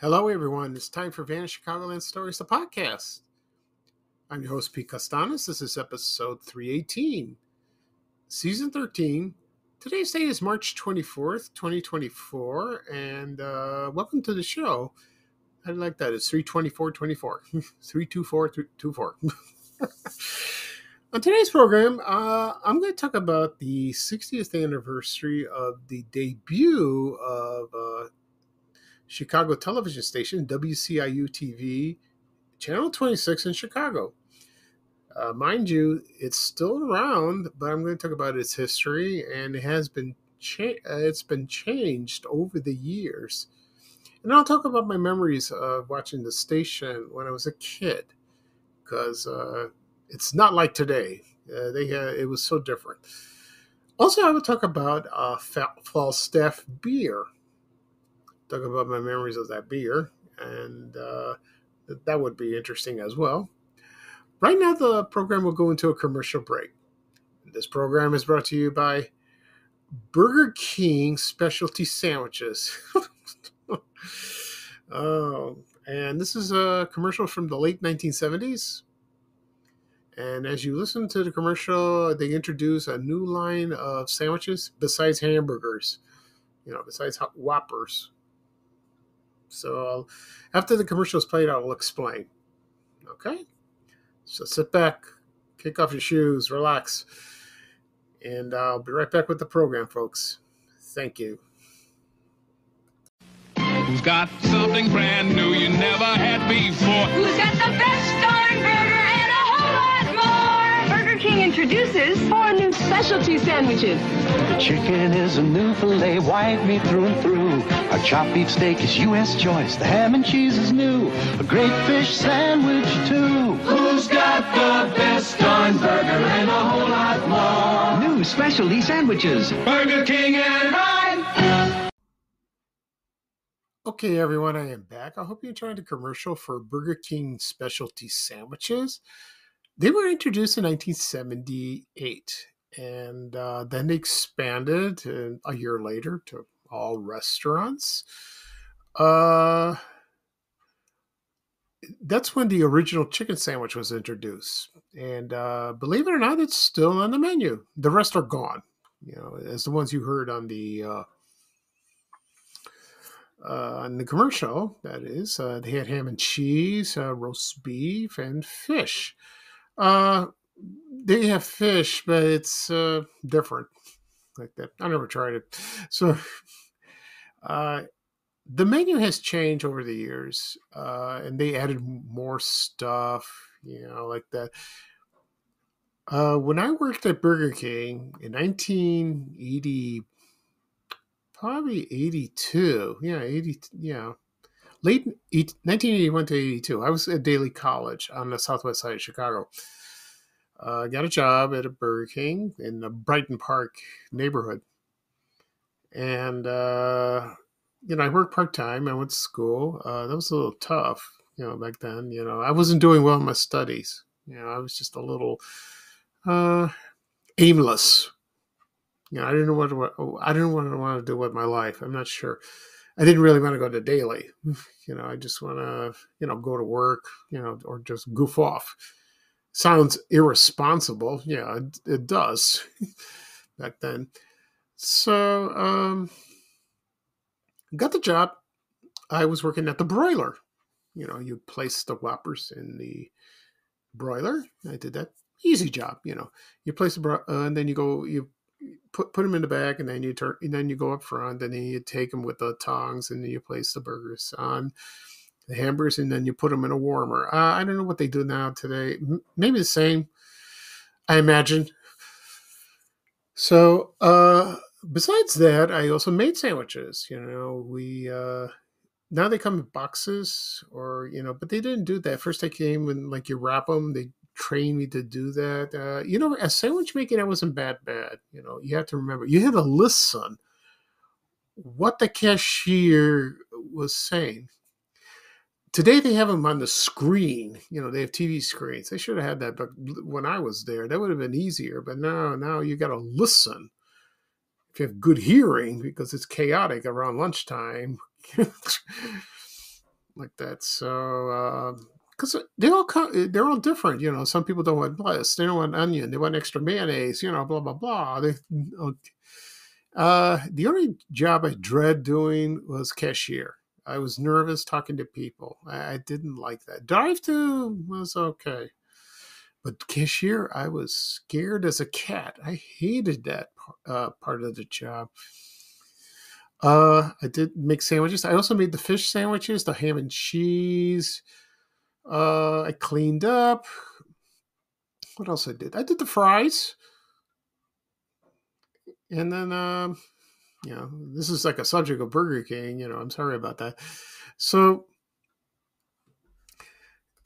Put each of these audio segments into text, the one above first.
Hello, everyone. It's time for Vanished Chicagoland Stories, the podcast. I'm your host, Pete Costanis. This is episode 318, season 13. Today's date is March 24th, 2024, and uh, welcome to the show. I like that. It's 32424. 32424. On today's program, uh, I'm going to talk about the 60th anniversary of the debut of uh, Chicago television station, WCIU TV, Channel 26 in Chicago. Uh, mind you, it's still around, but I'm going to talk about its history, and it has been cha- uh, it's been changed over the years. And I'll talk about my memories of watching the station when I was a kid, because uh, it's not like today. Uh, they had, it was so different. Also, I will talk about uh, Falstaff beer talk about my memories of that beer, and uh, that would be interesting as well. Right now, the program will go into a commercial break. This program is brought to you by Burger King Specialty Sandwiches. oh, and this is a commercial from the late 1970s. And as you listen to the commercial, they introduce a new line of sandwiches besides hamburgers, you know, besides Whoppers. So I'll, after the commercial is played, I will explain. Okay? So sit back, kick off your shoes, relax, and I'll be right back with the program, folks. Thank you. Who's got something brand new you never had before? Who's got the best darn burger King introduces four new specialty sandwiches. The chicken is a new filet, white meat through and through. Our chopped beef steak is U.S. choice. The ham and cheese is new. A great fish sandwich, too. Who's got the best darn burger and a whole lot more? New specialty sandwiches. Burger King and I. Okay, everyone, I am back. I hope you enjoyed the commercial for Burger King specialty sandwiches. They were introduced in 1978 and uh, then expanded a year later to all restaurants. Uh, that's when the original chicken sandwich was introduced, and uh, believe it or not, it's still on the menu. The rest are gone. You know, as the ones you heard on the uh, uh, on the commercial. That is, uh, they had ham and cheese, uh, roast beef, and fish. Uh, they have fish, but it's uh, different like that. I never tried it. So uh, the menu has changed over the years, uh, and they added more stuff, you know, like that. Uh, when I worked at Burger King in 1980, probably 82, yeah, 80, yeah, late 1981 to 82, I was at Daley College on the southwest side of Chicago uh, got a job at a Burger King in the Brighton Park neighborhood. And, uh, you know, I worked part time. I went to school. Uh, that was a little tough, you know, back then. You know, I wasn't doing well in my studies. You know, I was just a little uh, aimless. You know, I didn't know what, what I didn't want to want to do with my life. I'm not sure. I didn't really want to go to Daley. You know, I just want to, you know, go to work, you know, or just goof off sounds irresponsible. Yeah, it, it does back then. So, um, got the job. I was working at the broiler. You know, you place the whoppers in the broiler. I did that. Easy job. You know, you place the bro- uh, and then you go you put put them in the back, and then you turn and then you go up front, and then you take them with the tongs, and then you place the burgers on the hamburgers, and then you put them in a warmer. Uh, I don't know what they do now today. Maybe the same, I imagine. So, uh, besides that, I also made sandwiches. You know, we uh, now they come in boxes, or you know, but they didn't do that. First, they came and like you wrap them. They trained me to do that. Uh, you know, as sandwich making, I wasn't bad bad. You know, you have to remember you had to listen what the cashier was saying today they have them on the screen you know they have tv screens they should have had that but when i was there that would have been easier but now now you got to listen if you have good hearing because it's chaotic around lunchtime like that. So because they all come, they're all different. You know, some people don't want lettuce, they don't want onion, they want extra mayonnaise. You know, blah blah blah. They, uh, the only job I dread doing was cashier. I was nervous talking to people. I, I didn't like that. Drive to was okay. But cashier, I was scared as a cat. I hated that uh, part of the job. Uh, I did make sandwiches. I also made the fish sandwiches, the ham and cheese. Uh, I cleaned up. What else I did? I did the fries. And then, um, you know, this is like a subject of Burger King. You know, I'm sorry about that. So,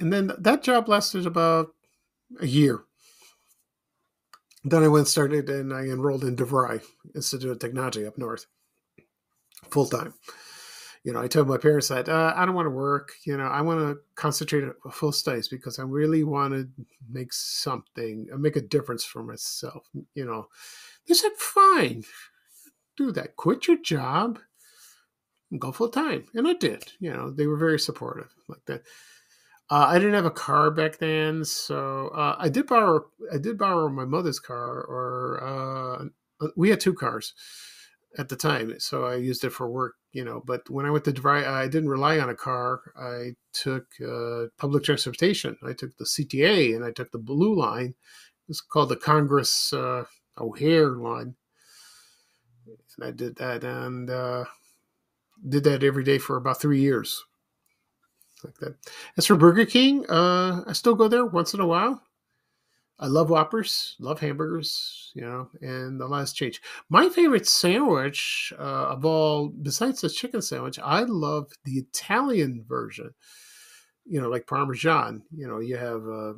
and then that job lasted about a year. Then I went started and I enrolled in DeVry Institute of Technology up north, full time. You know, I told my parents that uh, I don't want to work. You know, I want to concentrate on full studies because I really want to make something, uh, make a difference for myself. You know, they said, "Fine, do that. Quit your job, and go full time." And I did. You know, they were very supportive like that. Uh, I didn't have a car back then, so uh, I did borrow. I did borrow my mother's car, or uh, we had two cars at the time, so I used it for work. You know, but when I went to DeVry, I didn't rely on a car. I took uh, public transportation. I took the CTA and I took the Blue Line. It's called the Congress uh, O'Hare line, and I did that and did that every day for about three years like that. As for Burger King, uh, I still go there once in a while. I love Whoppers, love hamburgers, you know, and the last change. My favorite sandwich uh, of all, besides the chicken sandwich, I love the Italian version. You know, like Parmesan. You know, you have uh,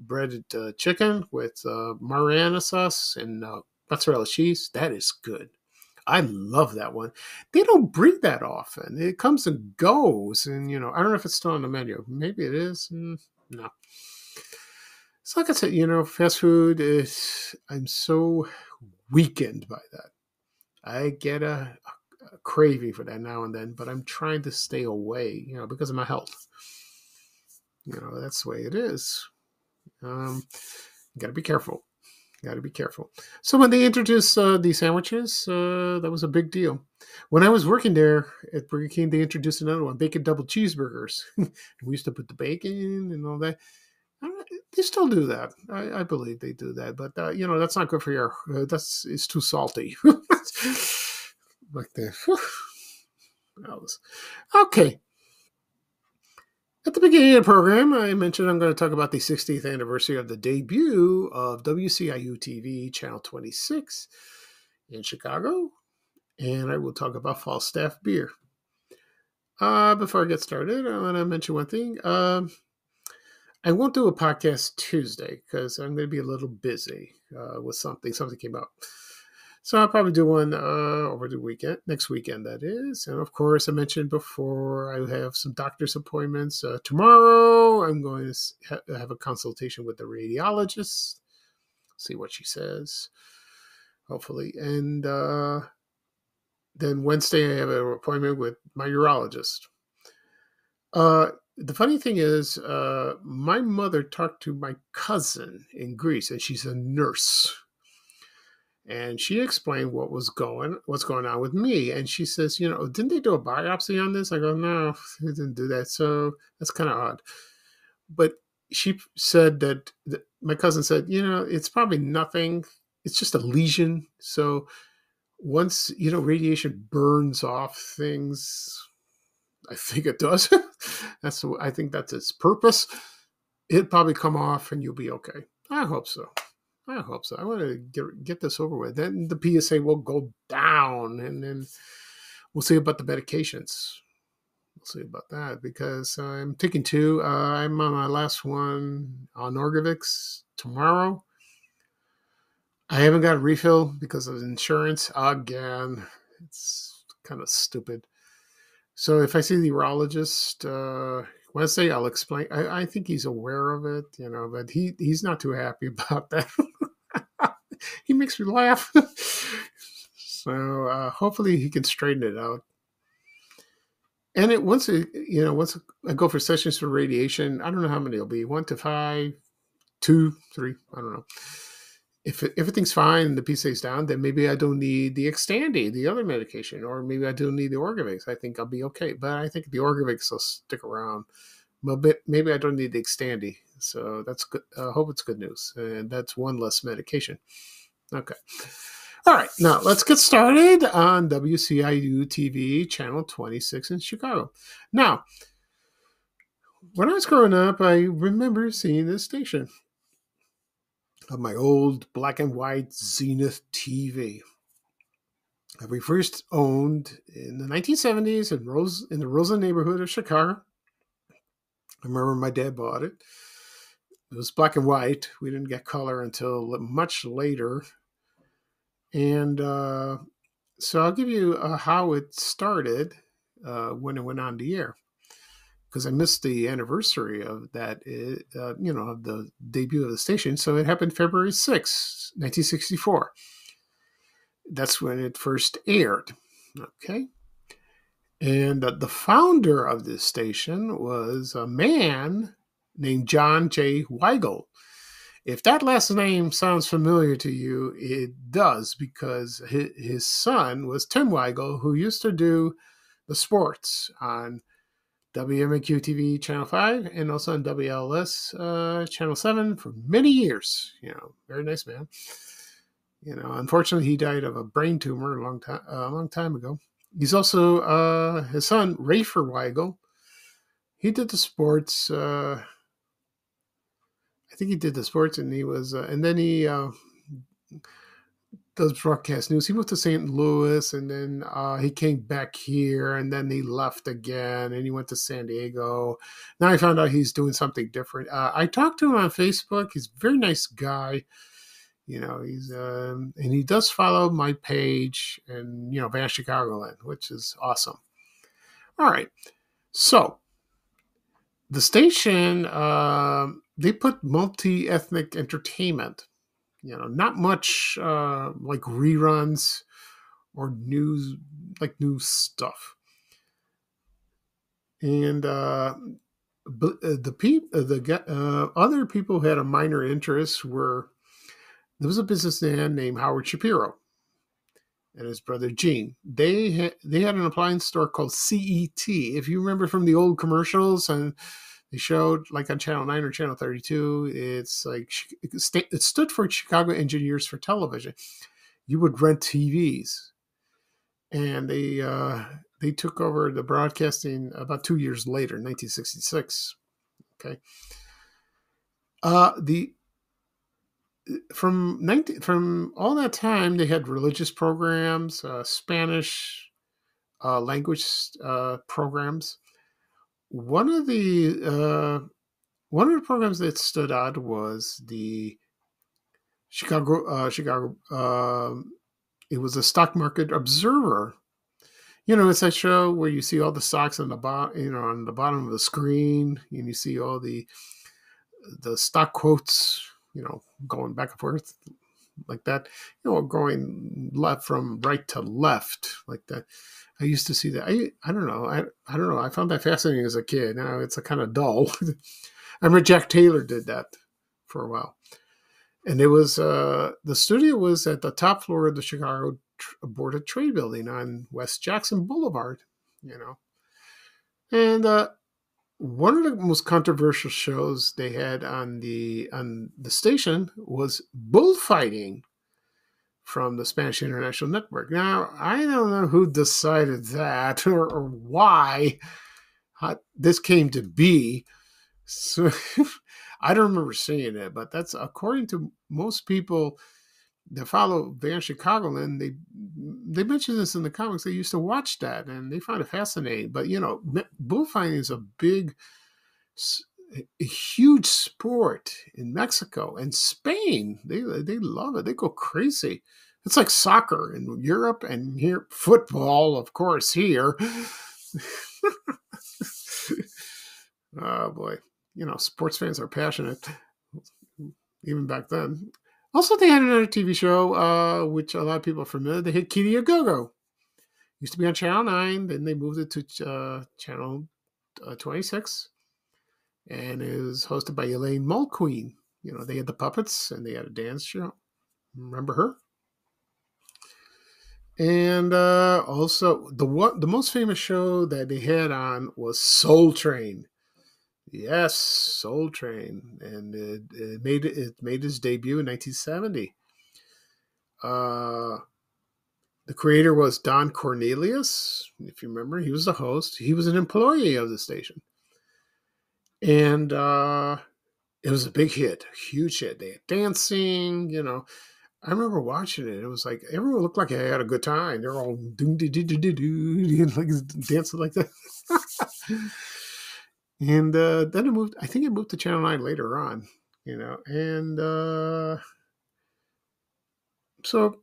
breaded uh, chicken with uh, Marinara sauce and uh, mozzarella cheese. That is good. I love that one. They don't bring that often. It comes and goes, and you know, I don't know if it's still on the menu. Maybe it is. Mm, no. So, like I said, you know, fast food is. I'm so weakened by that. I get a, a craving for that now and then, but I'm trying to stay away, you know, because of my health. You know, that's the way it is. Um, got to be careful. Got to be careful. So when they introduced uh, these sandwiches, uh, that was a big deal. When I was working there at Burger King, they introduced another one, bacon double cheeseburgers. we used to put the bacon and all that. They still do that. I, I believe they do that, but uh, you know that's not good for your. Uh, that's it's too salty. like that. Okay. At the beginning of the program, I mentioned I'm going to talk about the 60th anniversary of the debut of WCIU TV Channel 26 in Chicago, and I will talk about Falstaff beer. Uh, before I get started, I want to mention one thing. Um, I won't do a podcast Tuesday because I'm going to be a little busy uh, with something. Something came up. So I'll probably do one uh, over the weekend, next weekend, that is. And of course, I mentioned before, I have some doctor's appointments. Uh, tomorrow, I'm going to ha- have a consultation with the radiologist, see what she says, hopefully. And uh, then Wednesday, I have an appointment with my urologist. The funny thing is, uh, my mother talked to my cousin in Greece, and she's a nurse. And she explained what was going what's going on with me and she says you know didn't they do a biopsy on this? I go no they didn't do that so that's kind of odd. But she said that, that my cousin said you know it's probably nothing it's just a lesion so once you know radiation burns off things i think it does that's i think that's its purpose it'll probably come off and you'll be okay i hope so I hope so. I want to get get this over with. Then the PSA will go down, and then we'll see about the medications. We'll see about that because I'm taking two. Uh, I'm on my last one on Orgovyx tomorrow. I haven't got a refill because of insurance again. It's kind of stupid. So if I see the urologist uh, Wednesday, I'll explain. I, I, think he's aware of it, you know, but he he's not too happy about that. he makes me laugh. so uh, hopefully he can straighten it out. and it once it, you know once I go for sessions for radiation, I don't know how many it'll be one to five, two, three, I don't know. If everything's fine, and the P stays down, then maybe I don't need the Xtandi, the other medication, or maybe I don't need the Orgovyx. I think I'll be okay, but I think the Orgovyx will stick around. But maybe I don't need the Xtandi, so that's good. I hope it's good news, and that's one less medication. Okay. All right, now let's get started on WCIU TV, channel 26 in Chicago. Now, when I was growing up, I remember seeing this station of my old black and white Zenith TV that we first owned in the 1970s in Rose in the Rosa neighborhood of Chicago. I remember my dad bought it. It was black and white. We didn't get color until much later. And uh, so I'll give you uh, how it started uh, when it went on the air because I missed the anniversary of that, uh, you know, of the debut of the station. So it happened February 6, 1964. That's when it first aired. Okay. And uh, the founder of this station was a man named John J. Weigel. If that last name sounds familiar to you, it does because his son was Tim Weigel, who used to do the sports on WMAQ TV Channel 5 and also on WLS uh, Channel 7 for many years. You know, very nice man. You know, unfortunately, he died of a brain tumor a long time, a long time ago. He's also uh, his son, Rafer Weigel. He did the sports. Uh, I think he did the sports, and he was, uh, and then he uh, does broadcast news. He moved to St. Louis, and then uh, he came back here, and then he left again, and he went to San Diego. Now I found out he's doing something different. Uh, I talked to him on Facebook. He's a very nice guy. You know, he's um, and he does follow my page and you know Van Chicagoland, which is awesome. All right, so the station uh, they put multi ethnic entertainment you know, not much uh, like reruns or news, like new stuff. And uh, uh the people, uh, the uh, other people who had a minor interest were there was a businessman named Howard Shapiro and his brother Gene. They had they had an appliance store called CET. If you remember from the old commercials and they showed like on channel 9 or channel 32 it's like it stood for chicago engineers for television. You would rent tvs and they uh they took over the broadcasting about two years later 1966 okay? Uh the from 19 from all that time they had religious programs uh spanish uh language uh programs one of the uh, one of the programs that stood out was the Chicago uh, Chicago. Uh, it was a stock market observer. You know, it's that show where you see all the stocks on the bottom, you know, on the bottom of the screen, and you see all the the stock quotes, you know, going back and forth like that. You know, going left from right to left like that. I used to see that. I I don't know. I I don't know. I found that fascinating as a kid. Now it's a kind of dull. I remember Jack Taylor did that for a while, and it was uh, the studio was at the top floor of the Chicago Board of Trade building on West Jackson Boulevard. You know, and uh, one of the most controversial shows they had on the on the station was bullfighting from the Spanish International Network. Now, I don't know who decided that or, or why uh, this came to be. So I don't remember seeing it, but that's according to most people that follow Van Chicagoland. They they mentioned this in the comics. They used to watch that and they find it fascinating. But you know, bullfighting is a big a huge sport in Mexico and Spain. They they love it. They go crazy. It's like soccer in Europe and here football, of course, here. oh boy. You know, sports fans are passionate even back then. Also, they had another TV show, uh, which a lot of people are familiar. They had Kiddie a Go Go. Used to be on Channel 9, then they moved it to uh, Channel uh, 26. And is hosted by Elaine Mulqueen. You know, they had the puppets and they had a dance show. Remember her? And uh, also, the one, the most famous show that they had on was Soul Train. Yes, Soul Train, and it, it made it made its debut in 1970. Uh, the creator was Don Cornelius, if you remember. He was the host. He was an employee of the station, and uh, it was a big hit, a huge hit. They had dancing, you know. I remember watching it. It was like everyone looked like they had a good time. They're all doo doo doo doo doo like dancing like that. and uh, then it moved. I think it moved to Channel Nine later on. You know, and uh, so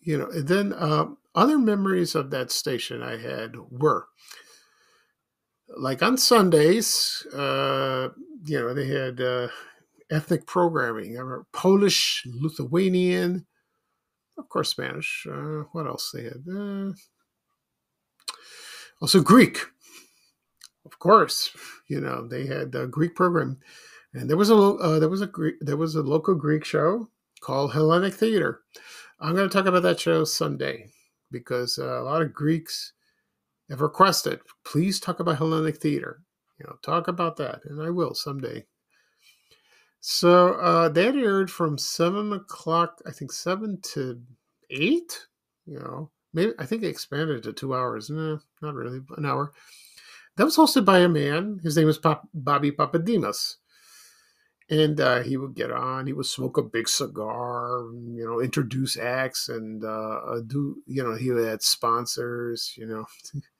you know. And then uh, other memories of that station I had were like on Sundays. Uh, you know, they had. Uh, ethnic programming. Polish, Lithuanian, of course, Spanish. Uh, what else they had? Uh, also Greek, of course. You know they had a Greek program, and there was a uh, there was a Greek, there was a local Greek show called Hellenic Theater. I'm going to talk about that show Sunday because uh, a lot of Greeks have requested, please talk about Hellenic Theater. You know, talk about that, and I will someday. So uh, that aired from seven o'clock, I think seven to eight. You know, maybe I think they expanded to two hours. No, not really, an hour. That was hosted by a man. His name was Pop- Bobby Papadimas And uh, he would get on. He would smoke a big cigar, you know, introduce acts, and uh, do you know he had sponsors, you know.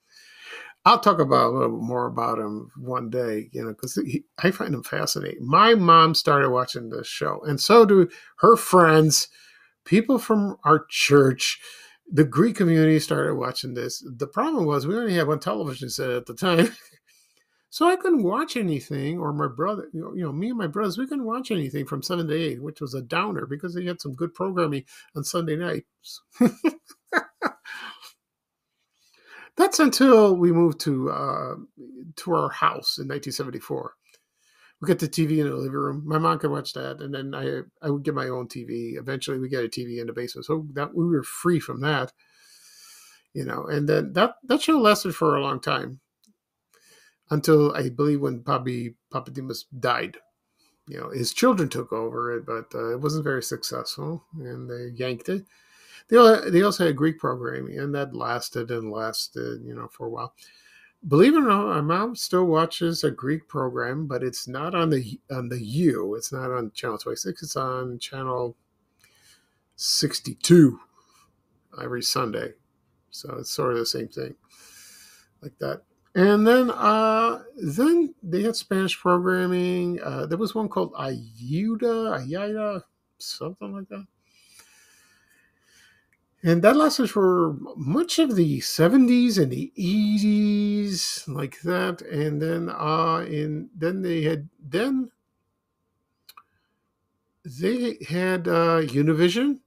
I'll talk about a little more about him one day, you know, because I find him fascinating. My mom started watching this show, and so do her friends, people from our church. The Greek community started watching this. The problem was we only had one television set at the time. so I couldn't watch anything, or my brother, you know, me and my brothers, we couldn't watch anything from seven to eight, which was a downer because they had some good programming on Sunday nights. That's until we moved to uh, to our house in 1974. We got the TV in the living room. My mom could watch that, and then I I would get my own TV. Eventually, we got a TV in the basement, so that we were free from that. You know, and then that that show lasted for a long time until I believe when Bobby Papademos died. You know, his children took over it, but uh, it wasn't very successful, and they yanked it they they also had Greek programming, and that lasted and lasted, you know, for a while. Believe it or not, my mom still watches a Greek program, but it's not on the on the U. It's not on channel twenty six. It's on channel sixty two every Sunday. So it's sort of the same thing, like that. And then, uh, then they had Spanish programming. Uh, there was one called Ayuda, Ayuda, something like that and that lasted for much of the 70s and the 80s like that. And then uh and then they had then they had uh univision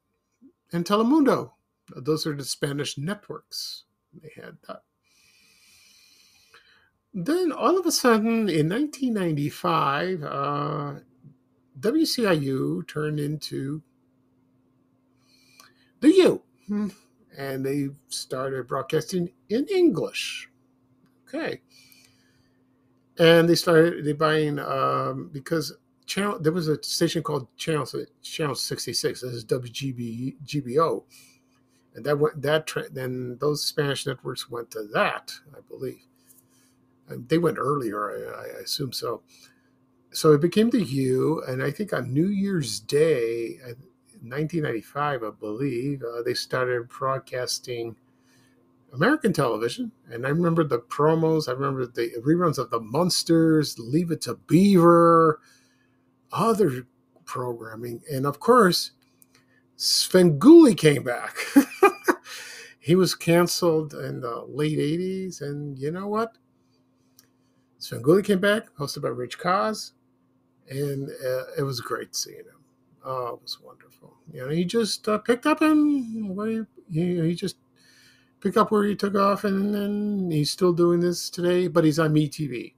and telemundo. Those are the spanish networks. They had that. Then all of a sudden in 1995 uh wciu turned into the u. and they started broadcasting in English. Okay. And they started they buying um, because channel there was a station called Channel Channel 66. This is WGB GBO. And that went that then those Spanish networks went to that, I believe. And they went earlier, I, I assume so. So it became the U, and I think on New Year's Day, 1995, I believe, uh, they started broadcasting American television. And I remember the promos, I remember the reruns of The Munsters, Leave It to Beaver, other programming. And of course, Svengoolie came back. he was canceled in the late 80s. And you know what? Svengoolie came back, hosted by Rich Koz. And uh, it was great seeing him. Oh, it was wonderful. You know, he just uh, picked up and what he, he, he just picked up where he took off, and then he's still doing this today. But he's on MeTV,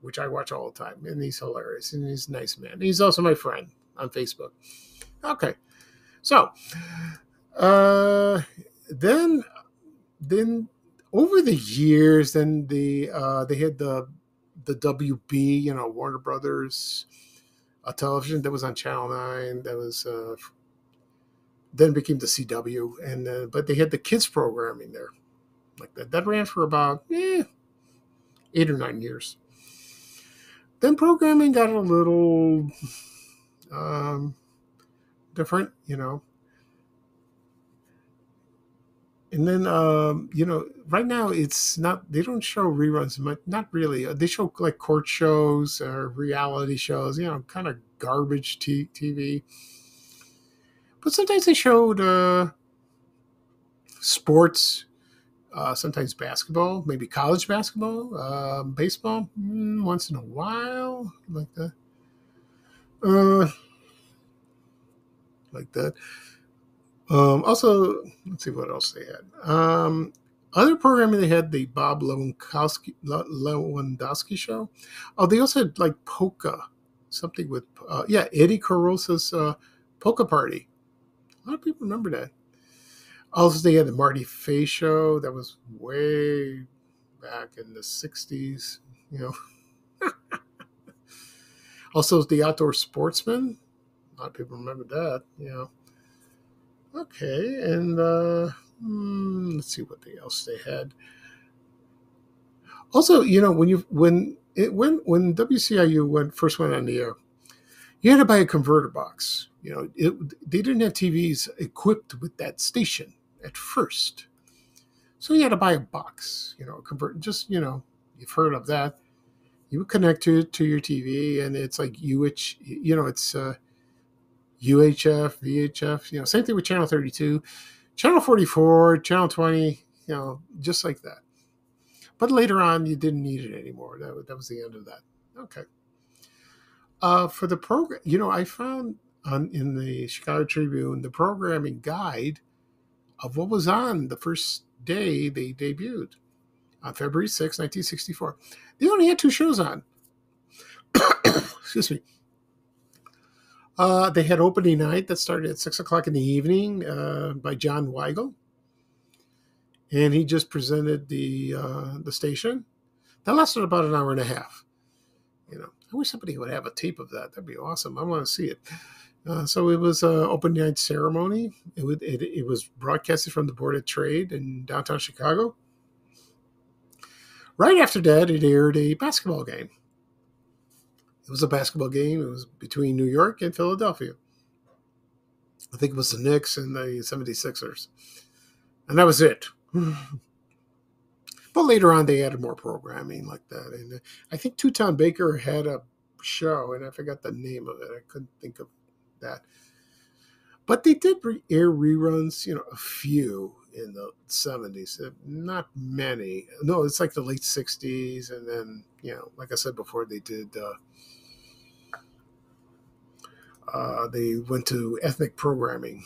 which I watch all the time, and he's hilarious and he's a nice man. He's also my friend on Facebook. Okay, so uh, then then over the years, then the uh, they had the the WB, you know, Warner Brothers uh, television that was on Channel Nine. That was uh, then became the CW, and uh, but they had the kids programming there, like that. That ran for about eh, eight or nine years. Then programming got a little um, different, you know. And then, um, you know, right now it's not, they don't show reruns, not really. They show like court shows or reality shows, you know, kind of garbage t- TV. But sometimes they showed uh, sports, uh, sometimes basketball, maybe college basketball, uh, baseball, mm, once in a while, like that. Uh, like that. Um, also, let's see what else they had. Um, other programming they had the Bob Lewandowski, Lewandowski show. Oh, they also had like polka, something with uh, yeah Eddie Korosa's uh, polka party. A lot of people remember that. Also, they had the Marty Faye show that was way back in the '60s. You know. also, the Outdoor Sportsman. A lot of people remember that. You know. Okay, and uh, hmm, let's see what else they had. Also, you know, when you when it when when WCIU went first went on the air, you had to buy a converter box. You know, it, they didn't have TVs equipped with that station at first, so you had to buy a box. You know, convert just you know you've heard of that. You would connect to to your TV, and it's like you which You know, it's uh, UHF, VHF, you know, same thing with channel 32, channel 44, channel 20, you know, just like that. But later on, you didn't need it anymore. That, that was the end of that. Okay. Uh, for the program, you know, I found on in the Chicago Tribune the programming guide of what was on the first day they debuted on February 6, 1964. They only had two shows on. Excuse me. Uh, they had opening night that started at six o'clock in the evening uh, by John Weigel, and he just presented the uh, the station. That lasted about an hour and a half. You know, I wish somebody would have a tape of that. That'd be awesome. I want to see it. Uh, so it was an open night ceremony. It, would, it, it was broadcasted from the Board of Trade in downtown Chicago. Right after that, it aired a basketball game. It was a basketball game. It was between New York and Philadelphia. I think it was the Knicks and the 76ers. And that was it. but later on, they added more programming like that. And I think Two Ton Baker had a show, and I forgot the name of it. I couldn't think of that. But they did air reruns, you know, a few in the 70s, uh, not many. No, it's like the late 60s. And then, you know, like I said before, they did. Uh, uh, they went to ethnic programming.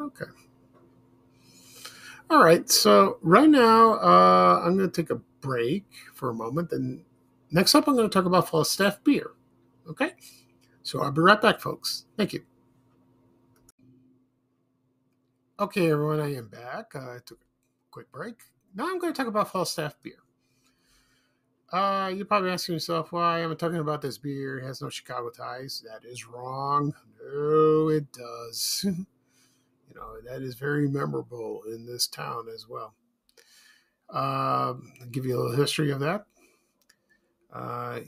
Okay. All right. So right now, uh, I'm going to take a break for a moment. And next up, I'm going to talk about Falstaff beer. Okay. So I'll be right back, folks. Thank you. Okay, everyone, I am back. Uh, I took a quick break. Now I'm going to talk about Falstaff beer. Uh, you're probably asking yourself why am I talking about this beer? It has no Chicago ties. That is wrong. No, it does. you know, that is very memorable in this town as well. Uh, I'll give you a little history of that. Uh,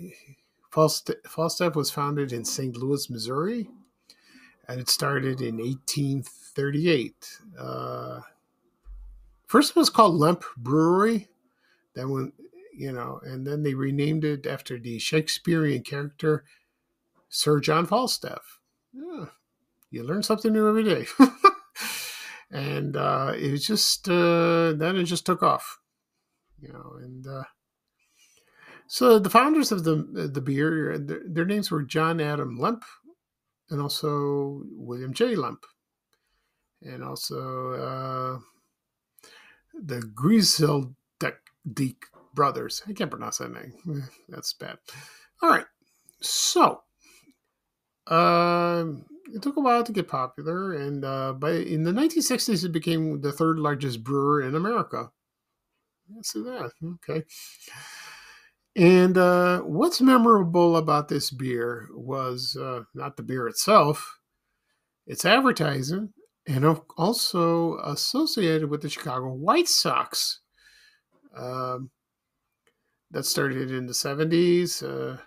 Falstaff was founded in St. Louis, Missouri, and it started in 1838. Uh, first, it was called Lemp Brewery. Then, when you know, and then they renamed it after the Shakespearean character Sir John Falstaff. Yeah, you learn something new every day. and uh, it just uh, then it just took off, you know. And uh, so the founders of the the beer, their, their names were John Adam Lemp, and also William J. Lemp, and also the Griesedieck brothers. I can't pronounce that name. That's bad. All right. So, um, it took a while to get popular, and uh, by in the 1960s, it became the third largest brewer in America. See that. Okay. And uh, what's memorable about this beer was uh, not the beer itself, its advertising, and also associated with the Chicago White Sox. Um, that started in the 70s, uh,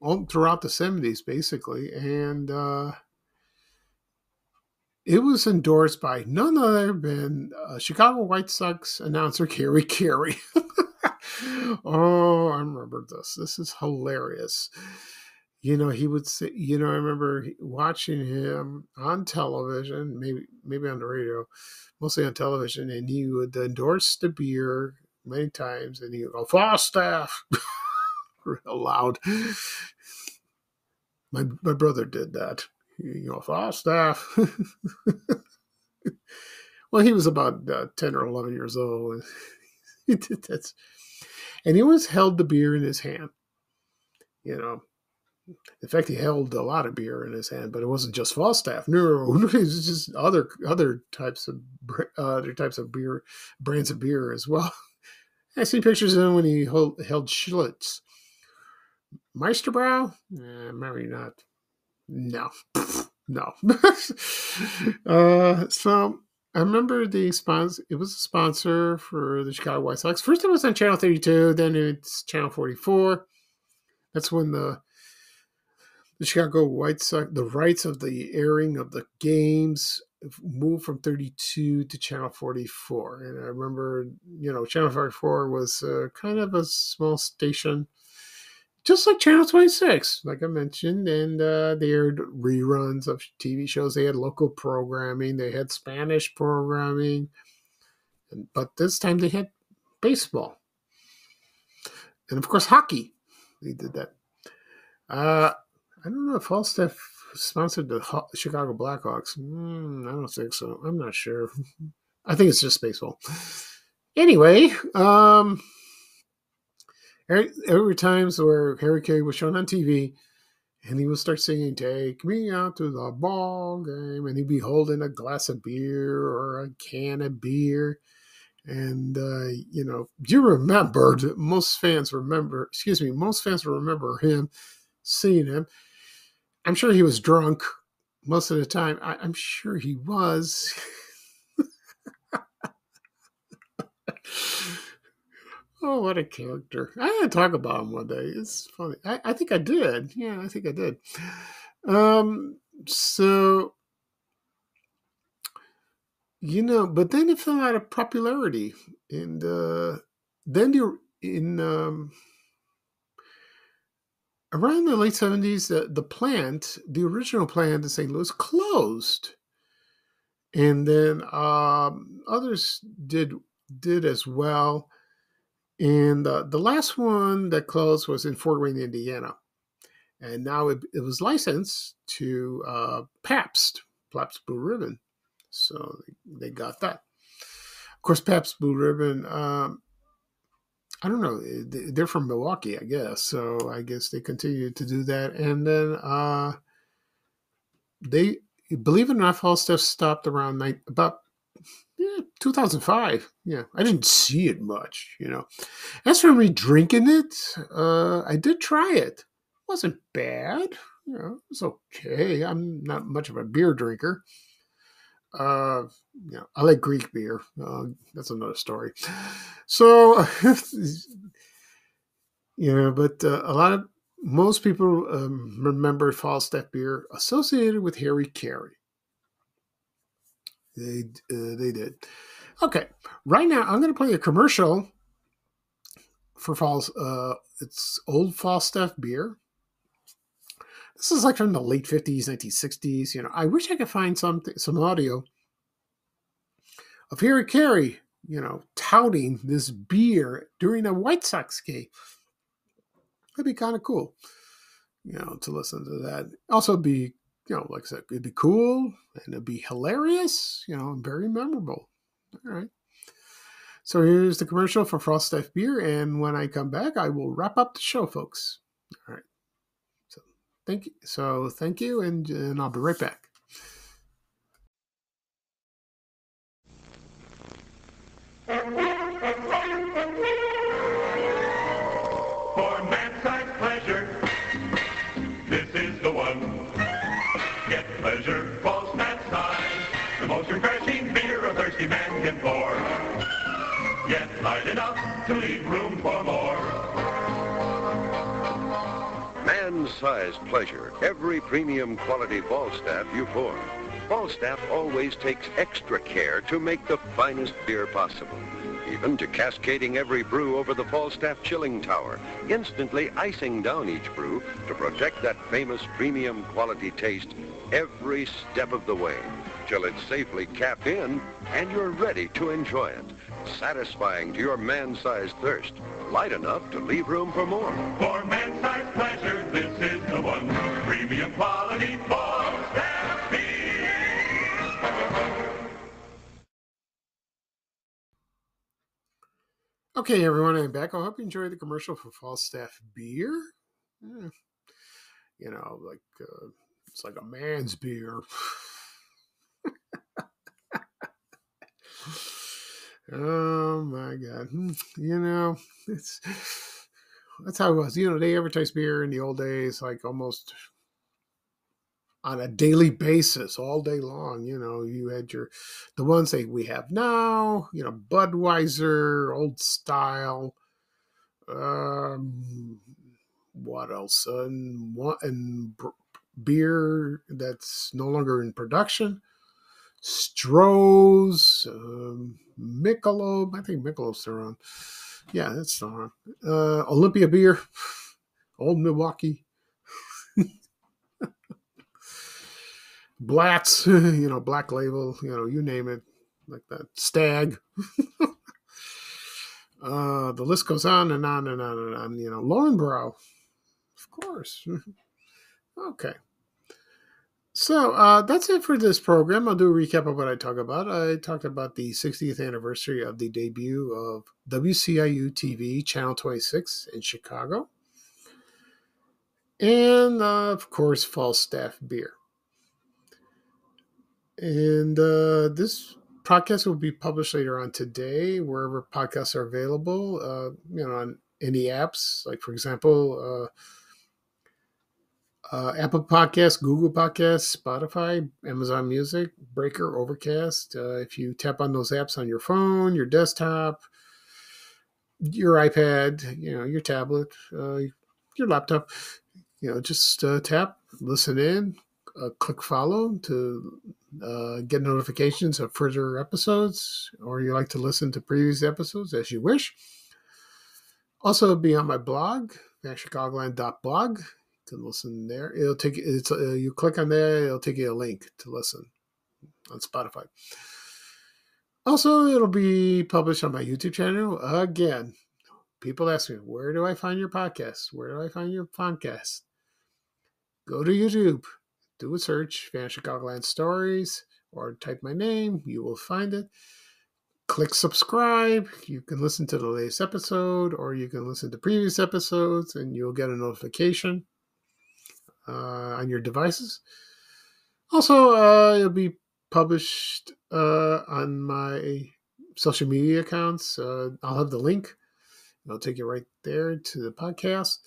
all throughout the 70s, basically. And uh, it was endorsed by none other than uh, Chicago White Sox announcer Harry Caray. oh, I remember this. This is hilarious. You know, he would say, you know, I remember watching him on television, maybe maybe on the radio, mostly on television, and he would endorse the beer many times, and he would go, Falstaff, real loud. My my brother did that. You know, Falstaff. well, he was about uh, ten or eleven years old. he did that, and he always held the beer in his hand. You know, in fact, he held a lot of beer in his hand, but it wasn't just Falstaff. No, it was just other other types of uh, other types of beer, brands of beer as well. I see pictures of him when he hold, held Schlitz. Meister Brau? Eh, maybe not. No, no. uh, so I remember the sponsor. It was a sponsor for the Chicago White Sox. First, it was on Channel 32. Then it's Channel 44. That's when the the Chicago White Sox, the rights of the airing of the games moved from 32 to Channel 44. And I remember, you know, Channel 44 was uh, kind of a small station, just like Channel 26, like I mentioned. And uh, they aired reruns of TV shows. They had local programming, they had Spanish programming. But this time they had baseball. And of course, hockey. They did that. Uh, I don't know if Falstaff sponsored the Chicago Blackhawks. Mm, I don't think so. I'm not sure. I think it's just baseball. Anyway, um, every, times where Harry Caray was shown on TV, and he would start singing "Take Me Out to the Ball Game," and he'd be holding a glass of beer or a can of beer. And uh, you know, you remembered most fans remember. Excuse me, most fans remember him seeing him. I'm sure he was drunk most of the time. I, I'm sure he was. oh, what a character. I had to talk about him one day. It's funny. I, I think I did. Yeah, I think I did. Um, so, you know, but then it fell out of popularity. And uh, then you're in um, around the late 70s, the, the plant, the original plant in St. Louis, closed. And then um, others did did as well. And uh, the last one that closed was in Fort Wayne, Indiana. And now it, it was licensed to uh, Pabst, Pabst Blue Ribbon. So they, got that. Of course, Pabst Blue Ribbon, um, I don't know, they- they're from Milwaukee, I guess. So I guess they continued to do that. And then uh, they, believe it or not, Falstaff stopped around night, about yeah, 2005. Yeah, I didn't see it much, you know. As for me drinking it, uh, I did try it. wasn't bad. You know, it was okay. I'm not much of a beer drinker. Uh, you know, I like Greek beer. Uh, that's another story. So, you know, but uh, a lot of most people um, remember Falstaff beer associated with Harry Caray. They uh, they did. Okay, right now I'm going to play a commercial for Falls. Uh, it's old Falstaff beer. This is like from the late 50s, 1960s. You know, I wish I could find some some audio of Harry Caray, you know, touting this beer during a White Sox game. That'd be kind of cool, you know, to listen to that. Also, be you know, like I said, it'd be cool and it'd be hilarious, you know, and very memorable. All right. So here's the commercial for Falstaff Beer, and when I come back, I will wrap up the show, folks. All right. Thank you. So thank you, and, and I'll be right back. For pleasure, this is the one. Get pleasure, size. The most refreshing beer a thirsty man can pour. Yet light enough to leave room for more. Man-sized pleasure. Every premium quality Falstaff you pour. Falstaff always takes extra care to make the finest beer possible. Even to cascading every brew over the Falstaff chilling tower, instantly icing down each brew to protect that famous premium quality taste every step of the way till it's safely capped in and you're ready to enjoy it. Satisfying to your man-sized thirst, light enough to leave room for more. For man-sized pleasure, this is the one. Premium quality Falstaff beer. Okay, everyone, I'm back. I hope you enjoyed the commercial for Falstaff Beer. Eh, You know, like uh, it's like a man's beer. oh my god! Hmm, You know, it's that's how it was. You know, they advertised beer in the old days, like almost on a daily basis, all day long. You know, you had your the ones that we have now. You know, Budweiser, old style. Um, what else? And what and beer that's no longer in production. Stroh's, um, Michelob. I think Michelob's still on. Yeah, that's still on. Uh, Olympia beer, Old Milwaukee. Blatz, you know, Black Label, you know, you name it, like that. Stag. uh, the list goes on and on and on and on. You know, Löwenbräu, of course. okay. So uh, that's it for this program. I'll do a recap of what I talked about. I talked about the 60th anniversary of the debut of WCIU TV, Channel 26 in Chicago. And uh, of course, Falstaff Beer. And uh, this podcast will be published later on today, wherever podcasts are available. Uh, you know, on any apps, like for example, uh, Apple Podcasts, Google Podcasts, Spotify, Amazon Music, Breaker, Overcast. Uh, if you tap on those apps on your phone, your desktop, your iPad, you know, your tablet, uh, your laptop, you know, just uh, tap, listen in, uh, click follow to uh, get notifications of further episodes, or you like to listen to previous episodes as you wish. Also, be on my blog, chicagoland.blog. Can listen there. It'll take it's uh, you click on there, it'll take you a link to listen on Spotify. Also, it'll be published on my YouTube channel again. People ask me, where do I find your podcast? Where do I find your podcast? Go to YouTube, do a search, Van Chicagoland Stories, or type my name. You will find it. Click subscribe. You can listen to the latest episode, or you can listen to previous episodes, and you'll get a notification on your devices. Also, uh, it'll be published uh, on my social media accounts. Uh, I'll have the link. I'll take you right there to the podcast.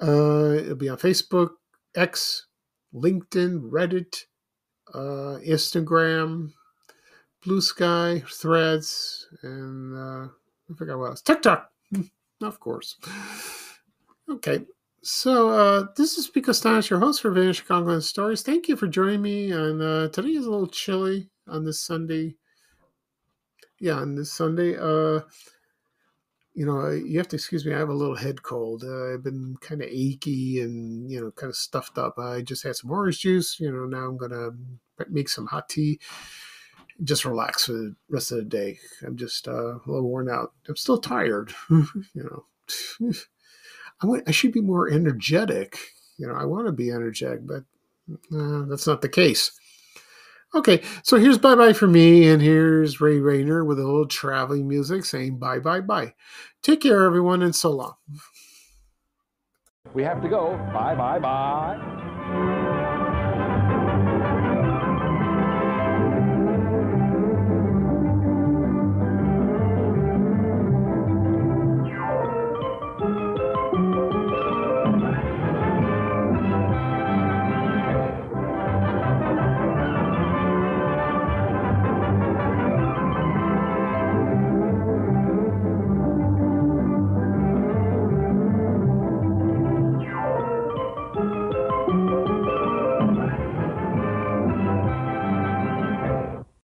Uh, it'll be on Facebook, X, LinkedIn, Reddit, uh, Instagram, Blue Sky, Threads, and uh, I forgot what else. TikTok, of course. Okay, so uh, this is Pico Stanish, your host for Vanish Chicagoland Stories. Thank you for joining me. And uh, today is a little chilly on this Sunday. Yeah, on this Sunday. Uh, you know, you have to excuse me. I have a little head cold. Uh, I've been kind of achy and you know, kind of stuffed up. I just had some orange juice. You know, now I'm gonna make some hot tea. Just relax for the rest of the day. I'm just uh, a little worn out. I'm still tired. you know. I, want, I should be more energetic. You know, I want to be energetic, but uh, that's not the case. Okay, so here's bye bye for me, and here's Ray Rayner with a little traveling music saying bye bye bye. Take care, everyone, and so long. We have to go. Bye, bye, bye.